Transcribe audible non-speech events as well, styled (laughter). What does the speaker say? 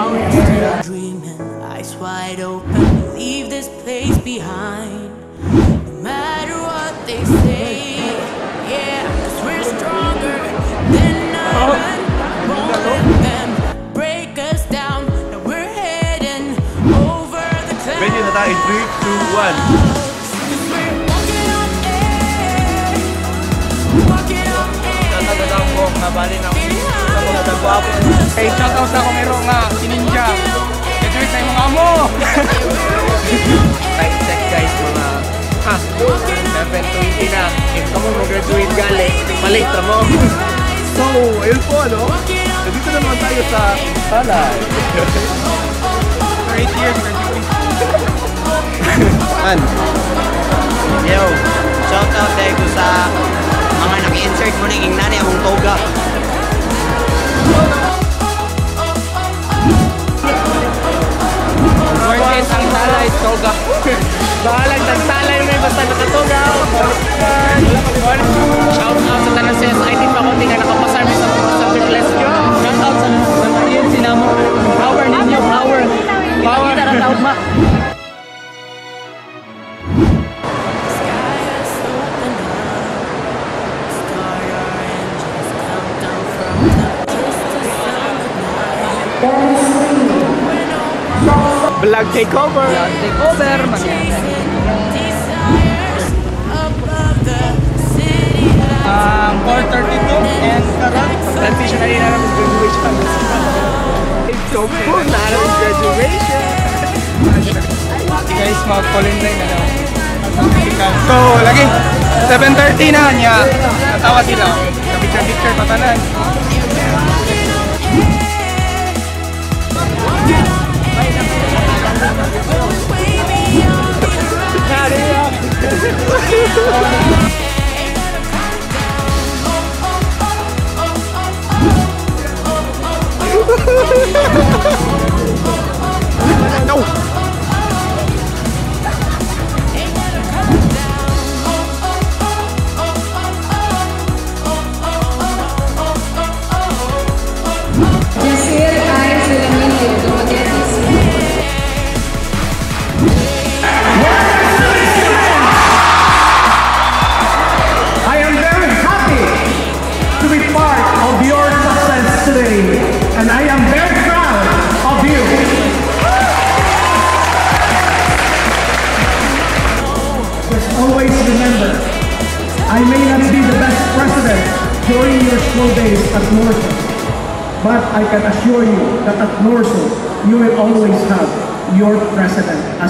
Dreaming, eyes wide open, leave this place behind. No matter what they say, yeah, cause we're stronger than none. Won't let them break us down. Now we're heading over the clouds. Ready na tayo. 3, 2, 1. Walking on air. Walking on air. Nabali na ako. Ako. Hey, shoutout sa akong ero nga, si Ninja. Ito sa imong amo. Time check guys, mga ha, 7.20 na. If ka mo mag-graduate gali, malate na mo. So, ayun po ano. Nandito naman tayo sa Palay. For 8 years, graduate. An? Yo, shout out tayo sa mga naki-insert mo ng ingnani akong toga. Worth it ang salay, toga. (laughs) Bahalang tagsalay mo yung basta nakatoga. Shout Vlog takeover. Take over, man. Desires above the city lights. Um, 432 and karat. Transition na rin na namin graduation. So, cool na namin graduation. Guys, Line na daw. So, lagi. 7.30 na niya. Natawa sila. Picture-picture patanan. Ay, Just always remember, I may not be the best president during your school days at Norton, but I can assure you that at Norton, you will always have your president as.